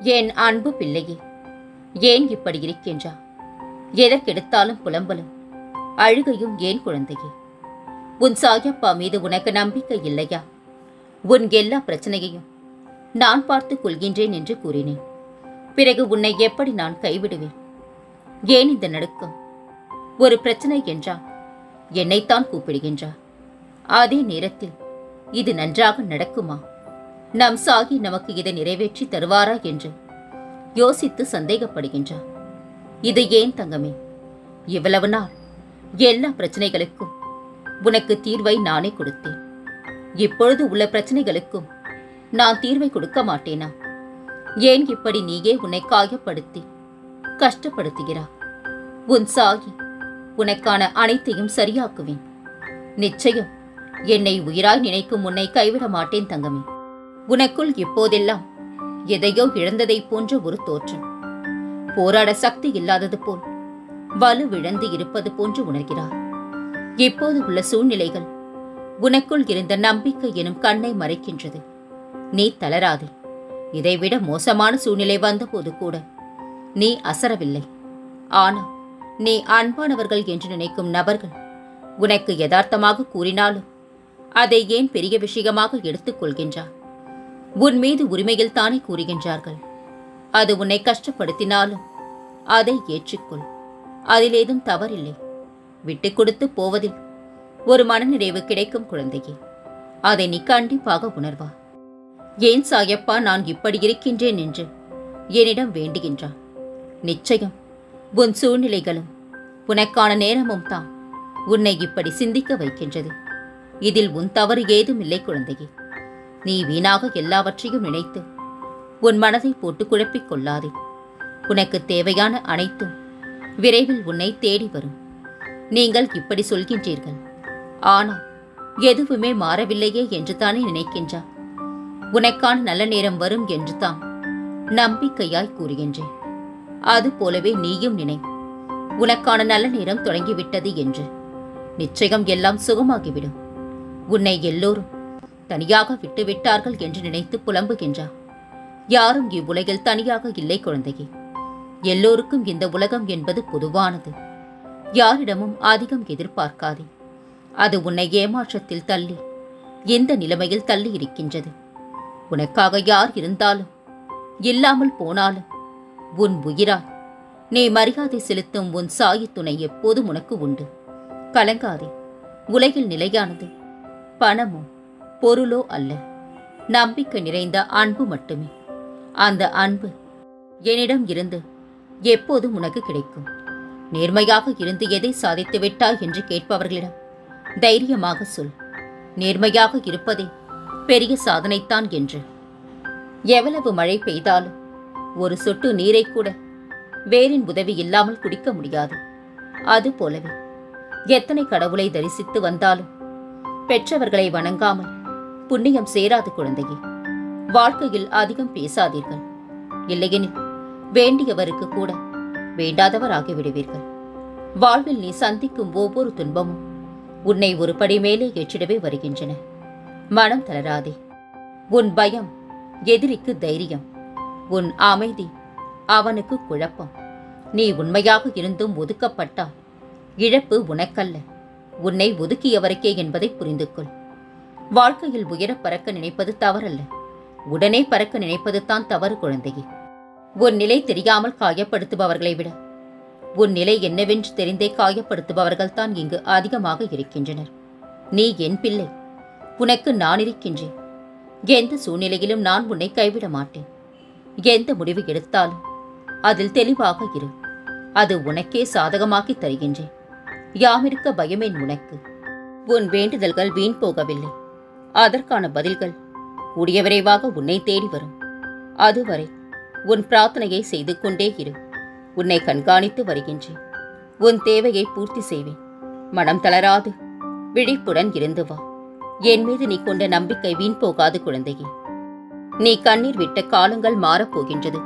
என் அன்பு பிள்ளையே ஏன் இப்படி இருக்கின்றா? எதற்கெடுத்தாலும் புலம்பலும். அழுகையும் ஏன் குழந்தையே? உன் சாயப்பா மீது உனக்கு நம்பிக்கை இல்லையா? உன் எல்லா பிரச்சனையையும் நான் பார்த்துக் கொள்கின்றேன் என்று கூறினேன். பிறகு உன்னை எப்படி நான் கைவிடுவேன்? ஏன் இந்த நடுக்கம்? ஒரு பிரச்சனை என்றால் என்னைத்தான் கூப்பிடுகின்றார் அதே நேரத்தில் இது நன்றாக நடக்குமா? நம் சாகி நமக்கு இதை நிறைவேற்றி தருவாரா என்று யோசித்து சந்தேகப்படுகின்றார். இது ஏன் தங்கமே? இவ்வளவு நாள் எல்லா பிரச்சனைகளுக்கும் உனக்கு தீர்வை நானே கொடுத்தேன். இப்பொழுது உள்ள பிரச்சனைகளுக்கும் நான் தீர்வை கொடுக்க மாட்டேனா? ஏன் இப்படி நீயே உன்னை காயப்படுத்தி கஷ்டப்படுத்துகிறா உன் சாகி உனக்கான அனைத்தையும் சரியாக்குவேன். நிச்சயம் என்னை உயிராய் நினைக்கும் உன்னை கைவிட மாட்டேன் தங்கமே. உனக்குள் இப்போதெல்லாம் எதையோ இழந்ததைப் போன்ற ஒரு தோற்றம். போராட சக்தி இல்லாதது போல் வலுவிழந்து இருப்பது போன்று உணர்கிறார். இப்போது உள்ள சூழ்நிலைகள் உனக்குள் இருந்த நம்பிக்கை எனும் கண்ணை மறைக்கின்றது. நீ தளராதே. இதைவிட மோசமான சூழ்நிலை வந்தபோது கூட நீ அசரவில்லை. ஆனால் நீ அன்பானவர்கள் என்று நினைக்கும் நபர்கள் உனக்கு யதார்த்தமாக கூறினாலும் அதை ஏன் பெரிய விஷயமாக எடுத்துக்கொள்கின்றார்? உன் மீது உரிமையில் தானே கூறுகின்றார்கள். அது உன்னை கஷ்டப்படுத்தினாலும் அதை ஏற்றுக்கொள். அதில் ஏதும் தவறில்லை. விட்டுக் கொடுத்து போவதில் ஒரு மனநிறைவு கிடைக்கும் குழந்தையே. அதை நீ கண்டிப்பாக உணர்வா. ஏன் சாயப்பா நான் இப்படி இருக்கின்றேன் என்று என்னிடம் வேண்டுகின்றான். நிச்சயம் உன் சூழ்நிலைகளும் உனக்கான நேரமும் தான் உன்னை இப்படி சிந்திக்க வைக்கின்றது. இதில் உன் தவறு ஏதும் இல்லை குழந்தையே. நீ வீணாக எல்லாவற்றையும் நினைத்து உன் மனதை போட்டு குழப்பிக் கொள்ளாதே. உனக்கு தேவையான அனைத்தும் விரைவில் உன்னை தேடி வரும். நீங்கள் இப்படி சொல்கின்றீர்கள். ஆனால் எதுவுமே மாறவில்லையே என்று தானே நினைக்கின்றா உனக்கான நல்ல நேரம் வரும் என்று தான் நம்பிக்கையாய் கூறுகின்றேன். அது போலவே நீயும் நினை. உனக்கான நல்ல நேரம் தொடங்கிவிட்டது என்று. நிச்சயம் எல்லாம் சுகமாகிவிடும். உன்னை எல்லோரும் தனியாக விட்டுவிட்டார்கள் என்று நினைத்து புலம்புகின்றார் யாரும் இவ்வுலகில் தனியாக இல்லை குழந்தையே. எல்லோருக்கும் இந்த உலகம் என்பது பொதுவானது. யாரிடமும் அதிகம் எதிர்பார்க்காதே. அது உன்னை ஏமாற்றத்தில் தள்ளி எந்த நிலைமையில் தள்ளி இருக்கின்றது? உனக்காக யார் இருந்தாலும் இல்லாமல் போனாலும் உன் உயிராய் நீ மரியாதை செலுத்தும் உன் சாயி துணை எப்போதும் உனக்கு உண்டு. கலங்காதே. உலகில் நிலையானது பணமும் பொருளோ அல்ல நம்பிக்கை நிறைந்த அன்பு மட்டுமே. அந்த அன்பு என்னிடம் இருந்து எப்போதும் உனக்கு கிடைக்கும். நேர்மையாக இருந்து எதை சாதித்து விட்டாய் என்று கேட்பவர்களிடம் தைரியமாக சொல். நேர்மையாக இருப்பதே பெரிய சாதனைத்தான் என்று. எவ்வளவு மழை பெய்தாலும் ஒரு சொட்டு நீரை கூட வேரின் உதவி இல்லாமல் குடிக்க முடியாது. அது போலவே எத்தனை கடவுளை தரிசித்து வந்தாலும் பெற்றவர்களை வணங்காமல் புண்ணியம் சேராது குழந்தையே. வாழ்க்கையில் அதிகம் பேசாதீர்கள். இல்லையெனில் வேண்டியவருக்கு கூட வேண்டாதவர் வாழ்வில் நீ சந்திக்கும் ஒவ்வொரு துன்பமும் உன்னை ஒரு படி மேலே ஏற்றிடவே வருகின்றன. மனம் தளராதே. உன் பயம் எதிரிக்கு தைரியம் உன் அமைதி அவனுக்கு குழப்பம். நீ உண்மையாக இருந்தும் ஒதுக்கப்பட்டால் இழப்பு உனக்கல்ல. உன்னை ஒதுக்கியவருக்கே என்பதை புரிந்து கொள் வாழ்க்கையில் உயரப் பறக்க நினைப்பது தவறல்ல. உடனே பறக்க நினைப்பது தான் தவறு குழந்தையே. உன் நிலை தெரியாமல் காயப்படுத்துபவர்களை விட. உன் நிலை என்னவென்று தெரிந்தே காயப்படுத்துபவர்கள் தான் இங்கு அதிகமாக இருக்கின்றனர். நீ என் பிள்ளை. உனக்கு நான் இருக்கின்றேன். எந்த சூழ்நிலையிலும் நான் உன்னை கைவிட மாட்டேன். எந்த முடிவு எடுத்தாலும் அதில் தெளிவாக இரு. அது உனக்கே சாதகமாக்கி தருகின்றேன். யாமிருக்க பயமேன் உனக்கு. உன் வேண்டுதல்கள் வீண் போகவில்லை. அதற்கான பதில்கள் கூடிய விரைவாக உன்னை தேடி வரும். அதுவரை உன் பிரார்த்தனையை செய்து கொண்டே இரு. உன்னை கண்காணித்து வருகின்றேன். உன் தேவையை பூர்த்தி செய்வேன். மனம் தளராது. விழிப்புடன் இருந்து வா. என் மீது நீ கொண்ட நம்பிக்கை வீண் போகாது குழந்தையே. நீ கண்ணீர் விட்ட காலங்கள் மாறப்போகின்றது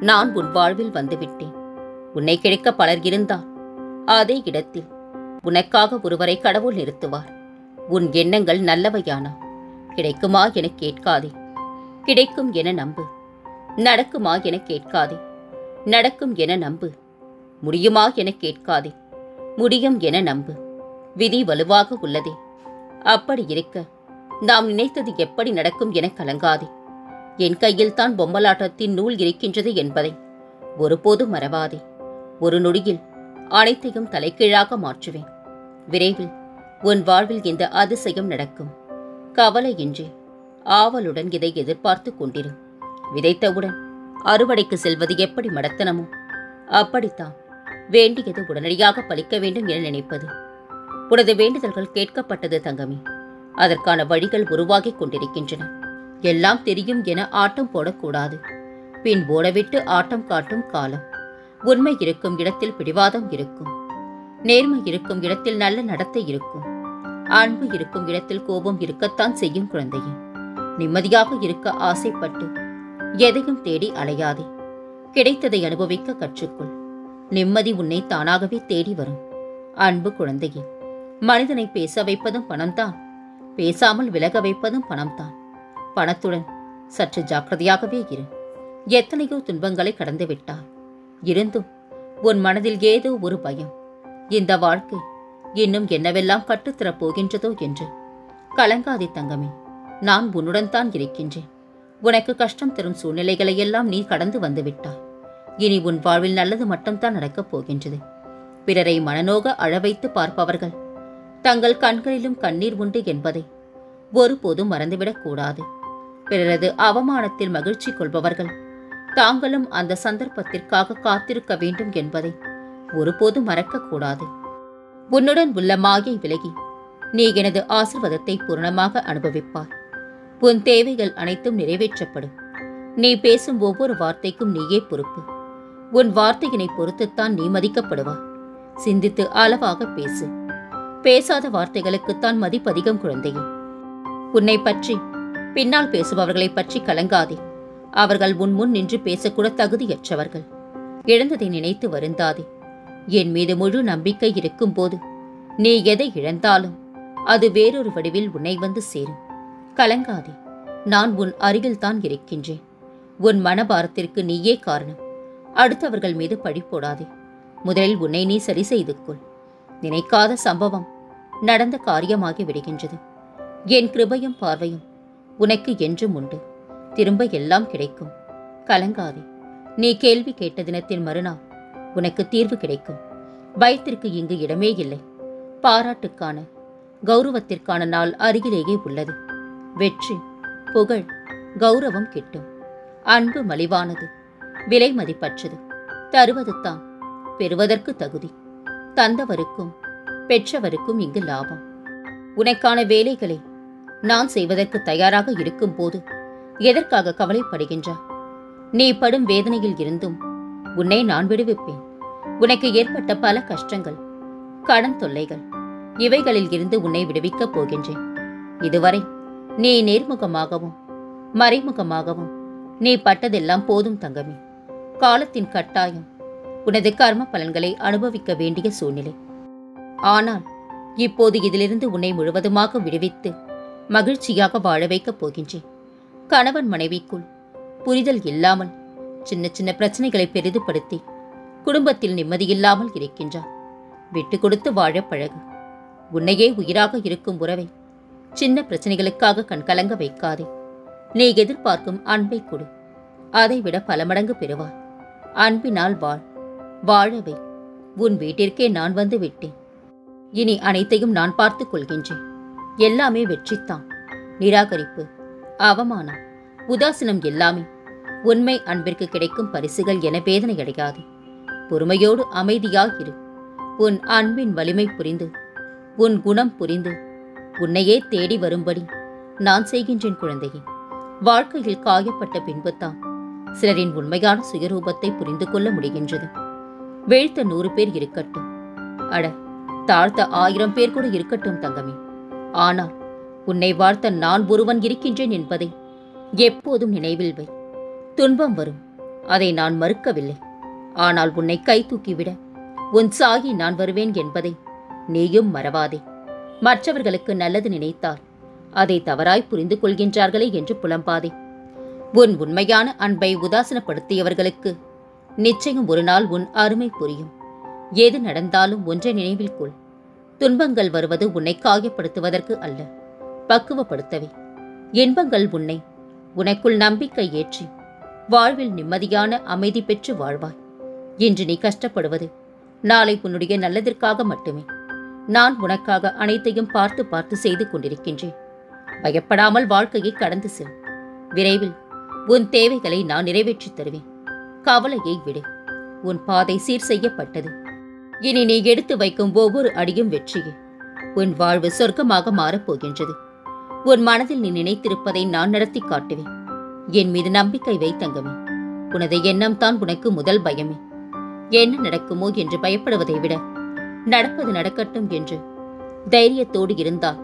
நான் உன் வாழ்வில் வந்துவிட்டேன். உன்னை கிடைக்க பலர் இருந்தால் அதே இடத்தில் உனக்காக ஒருவரை கடவுள் நிறுத்துவார். உன் எண்ணங்கள் நல்லவையானா? கிடைக்குமா என கேட்காதே. கிடைக்கும் என நம்பு. நடக்குமா என கேட்காதே. நடக்கும் என நம்பு. முடியுமா என கேட்காதே. முடியும் என நம்பு. விதி வலுவாக உள்ளதே. அப்படி இருக்க நாம் நினைத்தது எப்படி நடக்கும் என கலங்காதே. என் கையில் தான் பொம்மலாட்டத்தின் நூல் இருக்கின்றது என்பதை ஒருபோதும் மறவாதே. ஒரு நொடியில் அனைத்தையும் தலைகீழாக மாற்றுவேன். விரைவில் உன் வாழ்வில் இந்த அதிசயம் நடக்கும். கவலையின்றி ஆவலுடன் இதை எதிர்பார்த்து கொண்டிரு. விதைத்தவுடன் அறுவடைக்கு செல்வது எப்படி மடத்தனமோ அப்படித்தான் வேண்டியது உடனடியாக பலிக்க வேண்டும் என நினைப்பது. உனது வேண்டுதல்கள் கேட்கப்பட்டது தங்கமே. அதற்கான வழிகள் உருவாகிக் கொண்டிருக்கின்றன. எல்லாம் தெரியும் என ஆட்டம் போடக்கூடாது. பின் ஓடவிட்டு ஆட்டம் காட்டும் காலம். உண்மை இருக்கும் இடத்தில் பிடிவாதம் இருக்கும். நேர்மை இருக்கும் இடத்தில் நல்ல நடத்தை இருக்கும். அன்பு இருக்கும் இடத்தில் கோபம் இருக்கத்தான் செய்யும் குழந்தையே. நிம்மதியாக இருக்க ஆசைப்பட்டு எதையும் தேடி அலையாதே. கிடைத்ததை அனுபவிக்க கற்றுக்கொள். நிம்மதி உன்னை தானாகவே தேடி வரும். அன்பு குழந்தையே மனிதனை பேச வைப்பதும் பணம்தான். பேசாமல் விலக வைப்பதும் பணம்தான். பணத்துடன் சற்று ஜாக்கிரதையாகவே இரு. எத்தனையோ துன்பங்களை கடந்துவிட்டார் இருந்தும் உன் மனதில் ஏதோ ஒரு பயம். இந்த வாழ்க்கை இன்னும் என்னவெல்லாம் கட்டுத்தரப் போகின்றதோ என்று. கலங்காதே தங்கமே நான் உன்னுடன் தான் இருக்கின்றேன். உனக்கு கஷ்டம் தரும் சூழ்நிலைகளை எல்லாம் நீ கடந்து வந்துவிட்டாய் இனி உன் வாழ்வில் நல்லது மட்டும்தான் நடக்கப் போகின்றது. பிறரை மனநோக அழவைத்து பார்ப்பவர்கள் தங்கள் கண்களிலும் கண்ணீர் உண்டு என்பதை ஒருபோதும் மறந்துவிடக் கூடாது. பிறரது அவமானத்தில் மகிழ்ச்சி கொள்பவர்கள் தாங்களும் அந்த சந்தர்ப்பத்திற்காக காத்திருக்க வேண்டும் என்பதை ஒருபோதும் மறக்கக்கூடாது. உன்னுடன் உள்ள மாயை விலகி நீ எனது ஆசிர்வாதத்தை பூரணமாக அனுபவிப்பாய். உன் தேவைகள் அனைத்தும் நிறைவேற்றப்படும். நீ பேசும் ஒவ்வொரு வார்த்தைக்கும் நீயே பொறுப்பு. உன் வார்த்தையினை பொறுத்துத்தான் நீ மதிக்கப்படுவாய். சிந்தித்து அளவாக பேசு. பேசாத வார்த்தைகளுக்குத்தான் மதிப்பதிகம் குழந்தையே. உன்னை பற்றி பின்னால் பேசுபவர்களை பற்றி கலங்காதே. அவர்கள் உன் முன் நின்று பேசக்கூட தகுதியற்றவர்கள். இழந்ததை நினைத்து வருந்தாதே. என் மீது முழு நம்பிக்கை இருக்கும்போது நீ எதை இழந்தாலும் அது வேறொரு வடிவில் உன்னை வந்து சேரும். கலங்காதே நான் உன் அருகில்தான் இருக்கின்றேன். உன் மனபாரத்திற்கு நீயே காரணம். அடுத்தவர்கள் மீது பழி போடாதே. முதலில் உன்னை நீ சரி செய்து கொள். நினைக்காத சம்பவம் நடந்த காரியமாகி விடுகின்றது. என் கிருபையும் பார்வையும் உனக்கு என்றும் உண்டு. திரும்ப எல்லாம் கிடைக்கும். கலங்காதே. நீ கேள்வி கேட்ட தினத்தின் மறுநாள் உனக்கு தீர்வு கிடைக்கும். பயத்திற்கு இங்கு இடமே இல்லை. பாராட்டுக்கான கௌரவத்திற்கான நாள் அருகிலேயே உள்ளது. வெற்றி புகழ் கௌரவம் கிட்டும். அன்பு மலிவானது விலை மதிப்பற்றது. தருவது தான் பெறுவதற்கு தகுதி. தந்தவருக்கும் பெற்றவருக்கும் இங்கு லாபம். உனக்கான வேலைகளை நான் செய்வதற்கு தயாராக இருக்கும்போது எதற்காக கவலைப்படுகின்றாய் நீ படும் வேதனையில் இருந்தும் உன்னை நான் விடுவிப்பேன். உனக்கு ஏற்பட்ட பல கஷ்டங்கள் கடன் தொல்லைகள் இவைகளில் இருந்து உன்னை விடுவிக்கப் போகின்றேன். இதுவரை நீ நேர்முகமாகவும் மறைமுகமாகவும் நீ பட்டதெல்லாம் போதும் தங்கமே. காலத்தின் கட்டாயம் உனது கர்ம பலன்களை அனுபவிக்க வேண்டிய சூழ்நிலை. ஆனால் இப்போது இதிலிருந்து உன்னை முழுவதுமாக விடுவித்து மகிழ்ச்சியாக வாழ வைக்கப் போகின்றேன். கணவன் மனைவிக்குள் புரிதல் இல்லாமல் சின்ன சின்ன பிரச்சனைகளை பெரிதுபடுத்தி குடும்பத்தில் நிம்மதியில்லாமல் இருக்கின்றார். விட்டு கொடுத்து வாழ பழகு. உன்னையே உயிராக இருக்கும் உறவை சின்ன பிரச்சனைகளுக்காக கண்கலங்க வைக்காதே. நீ எதிர்பார்க்கும் அன்பை கொடு. அதைவிட பல மடங்கு பெறுவாய். அன்பினால் வாழ். வாழவை உன் வீட்டிற்கே நான் வந்து விட்டேன். இனி அனைத்தையும் நான் பார்த்துக் கொள்கின்றேன். எல்லாமே வெற்றித்தான். நிராகரிப்பு அவமானம் உதாசீனம் எல்லாமே உண்மை அன்பிற்கு கிடைக்கும் பரிசுகள் என வேதனை அடையாது. பொறுமையோடு அமைதியாயிரு உன் அன்பின் வலிமை புரிந்து. உன் குணம் புரிந்து. உன்னையே தேடி வரும்படி நான் செய்கின்றேன் குழந்தையே. வாழ்க்கையில் காயப்பட்ட பின்புத்தான் சிலரின் உண்மையான சுயரூபத்தை புரிந்து கொள்ள முடிகின்றது. வீழ்த்த நூறு பேர் இருக்கட்டும். அட தாழ்த்த ஆயிரம் பேர் கூட இருக்கட்டும் தங்கமே. ஆனால் உன்னை வாழ்த்த நான் ஒருவன் இருக்கின்றேன் என்பதை எப்போதும் நினைவில் வை. துன்பம் வரும். அதை நான் மறுக்கவில்லை. ஆனால் உன்னை கை தூக்கிவிட உன் சாகி நான் வருவேன் என்பதை நீயும் மறவாதே. மற்றவர்களுக்கு நல்லது நினைத்தால் அதை தவறாய் புரிந்து கொள்கின்றார்களே என்று புலம்பாதே. உன் உண்மையான அன்பை உதாசனப்படுத்தியவர்களுக்கு நிச்சயம் ஒரு நாள் உன் அருமை புரியும். எது நடந்தாலும் ஒன்றை நினைவில் கொள். துன்பங்கள் வருவது உன்னை காயப்படுத்துவதற்கு அல்ல பக்குவப்படுத்தவே. இன்பங்கள் உன்னை உனக்குள் நம்பிக்கை ஏற்றி வாழ்வில் நிம்மதியான அமைதி பெற்று வாழ்வாய். இன்று நீ கஷ்டப்படுவது நாளை உன்னுடைய நல்லதற்காக மட்டுமே. நான் உனக்காக அனைத்தையும் பார்த்து பார்த்து செய்து கொண்டிருக்கின்றேன். பயப்படாமல் வாழ்க்கையை கடந்து செல். விரைவில் உன் தேவைகளை நான் நிறைவேற்றித் தருவேன். கவலையை விடு. உன் பாதை சீர் செய்யப்பட்டது. இனி நீ எடுத்து வைக்கும் ஒவ்வொரு அடியும் வெற்றியே. உன் வாழ்வு சொர்க்கமாக மாறப்போகின்றது உன் மனதில் நீ நினைத்திருப்பதை நான் நடத்தி காட்டுவேன். என் மீது நம்பிக்கை வை தங்கமே. உனது எண்ணம் தான் உனக்கு முதல் பயமே. என்ன நடக்குமோ என்று பயப்படுவதை விட நடப்பது நடக்கட்டும் என்று தைரியத்தோடு இருந்தால்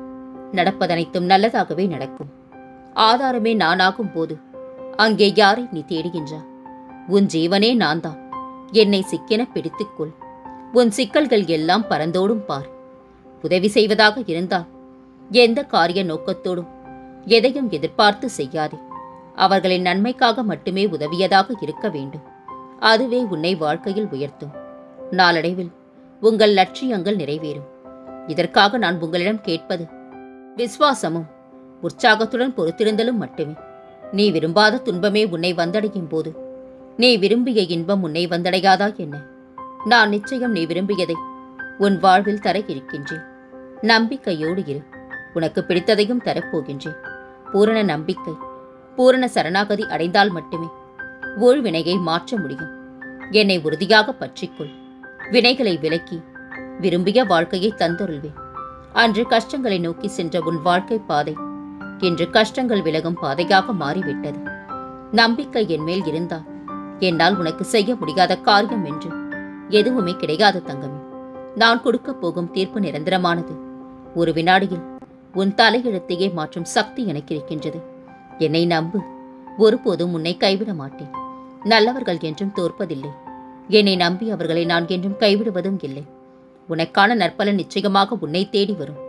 நடப்பதனைத்தும் நல்லதாகவே நடக்கும். ஆதாரமே நானாகும் போது அங்கே யாரை நீ தேடுகின்றாய்? உன் ஜீவனே நான் தான் என்னை சிக்கென பிடித்துக்கொள். உன் சிக்கல்கள் எல்லாம் பறந்தோடும் பார். உதவி செய்வதாக இருந்தால் எந்த காரிய நோக்கத்தோடும் எதையும் எதிர்பார்த்து செய்யாதே. அவர்களின் நன்மைக்காக மட்டுமே உதவியதாக இருக்க வேண்டும். அதுவே உன்னை வாழ்க்கையில் உயர்த்தும். நாளடைவில் உங்கள் லட்சியங்கள் நிறைவேறும். இதற்காக நான் உங்களிடம் கேட்பது விசுவாசமும் உற்சாகத்துடன் பொறுத்திருந்தலும் மட்டுமே. நீ விரும்பாத துன்பமே உன்னை வந்தடையும் போது. நீ விரும்பிய இன்பம் உன்னை வந்தடையாதா என்ன? நான் நிச்சயம் நீ விரும்பியதை உன் வாழ்வில் தர இருக்கின்றேன். நம்பிக்கையோடு இரு. உனக்கு பிடித்ததையும் தரப்போகின்றேன். பூரண நம்பிக்கை. பூரண சரணாகதி அடைந்தால் மட்டுமே ஒரு வினையை மாற்ற முடியும். என்னை உறுதியாக பற்றிக்கொள். வினைகளை விலக்கி விரும்பிய வாழ்க்கையை தந்தருள்வேன். அன்று கஷ்டங்களை நோக்கி சென்ற உன் வாழ்க்கை பாதை இன்று கஷ்டங்கள் விலகும் பாதையாக மாறிவிட்டது. நம்பிக்கை என் மேல் இருந்தால் என்னால் உனக்கு செய்ய முடியாத காரியம் என்று எதுவுமே கிடையாது தங்கமே. நான் கொடுக்கப் போகும் தீர்ப்பு நிரந்தரமானது. ஒரு வினாடியில் உன் தலையெழுத்தையே மாற்றும் சக்தி எனக்கு இருக்கின்றது. என்னை நம்பு. ஒருபோதும் உன்னை கைவிட மாட்டேன். நல்லவர்கள் என்றும் தோற்பதில்லை. என்னை நம்பி அவர்களை நான் என்றும் கைவிடுவதும் இல்லை. உனக்கான நற்பலன் நிச்சயமாக உன்னை தேடி வரும்.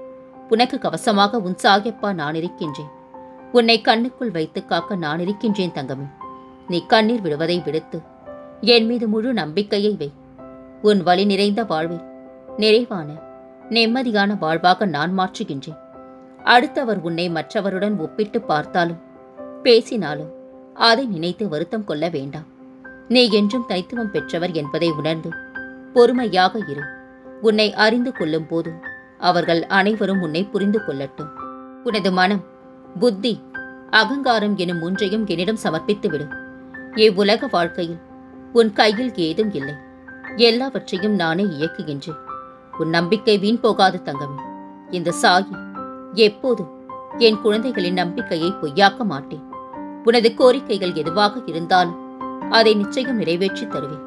உனக்கு கவசமாக உன் சாயப்பா நான் இருக்கின்றேன். உன்னை கண்ணுக்குள் வைத்து காக்க நான் இருக்கின்றேன் தங்கமே. நீ கண்ணீர் விடுவதை விடுத்து என் மீது முழு நம்பிக்கையை வை. உன் வழி நிறைந்த வாழ்வை நிறைவான நிம்மதியான வாழ்வாக நான் மாற்றுகின்றேன். அடுத்தவர் உன்னை மற்றவருடன் ஒப்பிட்டு பார்த்தாலும் பேசினாலும் அதை நினைத்து வருத்தம் கொள்ள வேண்டாம். நீ என்றும் தனித்துவம் பெற்றவர் என்பதை உணர்ந்து பொறுமையாக இரு. உன்னை அறிந்து கொள்ளும் போது அவர்கள் அனைவரும் உன்னை புரிந்து கொள்ளட்டும். உனது மனம் புத்தி அகங்காரம் எனும் ஒன்றையும் என்னிடம் சமர்ப்பித்து விடு. இவ்வுலக வாழ்க்கையில் உன் கையில் ஏதும் இல்லை. எல்லாவற்றையும் நானே இயக்குகின்றேன். உன் நம்பிக்கை வீண் போகாது தங்கமே. இந்த சாயி எப்போதும் என் குழந்தைகளின் நம்பிக்கையை பொய்யாக்க மாட்டேன். உனது கோரிக்கைகள் எதுவாக இருந்தாலும் அதை நிச்சயம் நிறைவேற்றித் தருவேன்.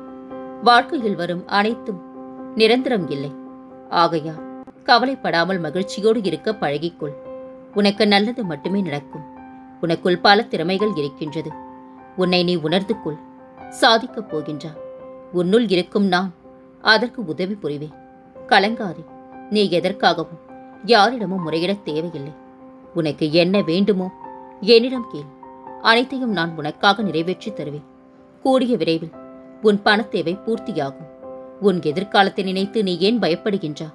வாழ்க்கையில் வரும் அனைத்தும் நிரந்தரம் இல்லை. ஆகையா கவலைப்படாமல் மகிழ்ச்சியோடு இருக்க பழகிக்கொள். உனக்கு நல்லது மட்டுமே நடக்கும். உனக்குள் பல திறமைகள் இருக்கின்றது. உன்னை நீ உணர்ந்து கொள். சாதிக்கப் போகின்றாய் உன்னுள் இருக்கும் நான் அதற்கு உதவி புரிவேன். கலங்காதே. நீ எதற்காகவும் யாரிடமும் முறையிடத் தேவையில்லை. உனக்கு என்ன வேண்டுமோ என்னிடம் கேள். அனைத்தையும் நான் உனக்காக நிறைவேற்றி தருவேன். கூடிய விரைவில் உன் பணத்தேவை பூர்த்தியாகும். உன் எதிர்காலத்தை நினைத்து நீ ஏன் பயப்படுகின்றா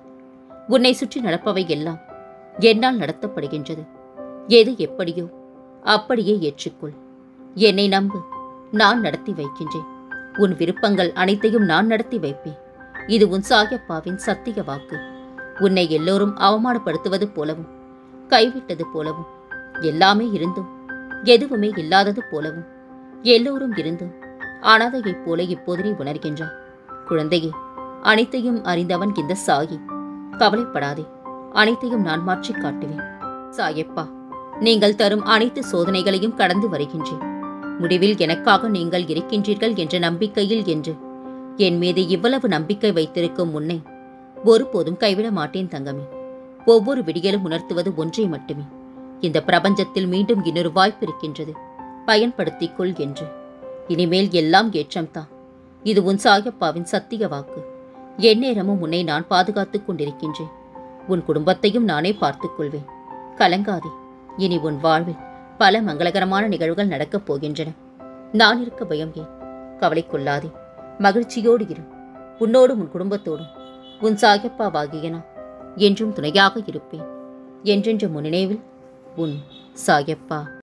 உன்னை சுற்றி நடப்பவை எல்லாம் என்னால் நடத்தப்படுகின்றது. எது எப்படியோ அப்படியே ஏற்றுக்கொள். என்னை நம்பு நான் நடத்தி வைக்கின்றேன். உன் விருப்பங்கள் அனைத்தையும் நான் நடத்தி வைப்பேன். இது உன் சாயப்பாவின் சத்திய வாக்கு. உன்னை எல்லோரும் அவமானப்படுத்துவது போலவும் கைவிட்டது போலவும் எல்லாமே இருந்தும் எதுவுமே இல்லாதது போலவும் எல்லோரும் இருந்தும் அனாதையைப் போல இப்போது நீ உணர்கின்றாய் குழந்தையே அனைத்தையும் அறிந்தவன் இந்த சாயி. கவலைப்படாதே அனைத்தையும் நான் மாற்றிக் காட்டுவேன். சாயப்பா நீங்கள் தரும் அனைத்து சோதனைகளையும் கடந்து வருகின்றேன். முடிவில் எனக்காக நீங்கள் இருக்கின்றீர்கள் என்ற நம்பிக்கையில் என்று என் மீது இவ்வளவு நம்பிக்கை வைத்திருக்கும் முன்னே ஒருபோதும் கைவிட மாட்டேன் தங்கமே. ஒவ்வொரு விடியலும் உணர்த்துவது ஒன்றே மட்டுமே. இந்த பிரபஞ்சத்தில் மீண்டும் இன்னொரு வாய்ப்பு இருக்கின்றது. பயன்படுத்திக் கொள் என்று. இனிமேல் எல்லாம் ஏற்றம்தான். இது உன் சாயப்பாவின் சத்திய வாக்கு. எந்நேரமும் உன்னை நான் பாதுகாத்துக் கொண்டிருக்கின்றேன். உன் குடும்பத்தையும் நானே பார்த்துக் கொள்வேன். கலங்காதே. இனி உன் வாழ்வில் பல மங்களகரமான நிகழ்வுகள் நடக்கப் போகின்றன. நான் இருக்க பயம் ஏன்? கவலை கொள்ளாதே. மகிழ்ச்சியோடு இரு. உன்னோடும் உன் குடும்பத்தோடும். உன் சாயப்பாவாகிய நான் என்றும் துணையாக இருப்பேன். என்றென்ற முன்னினைவில் உன் சாயப்பா